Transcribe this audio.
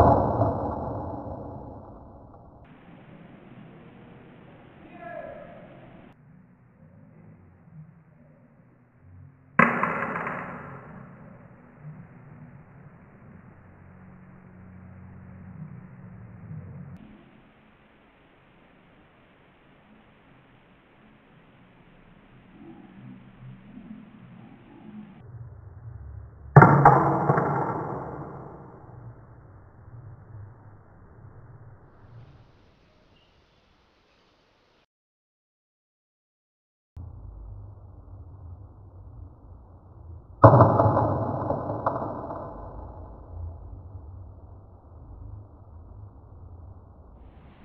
you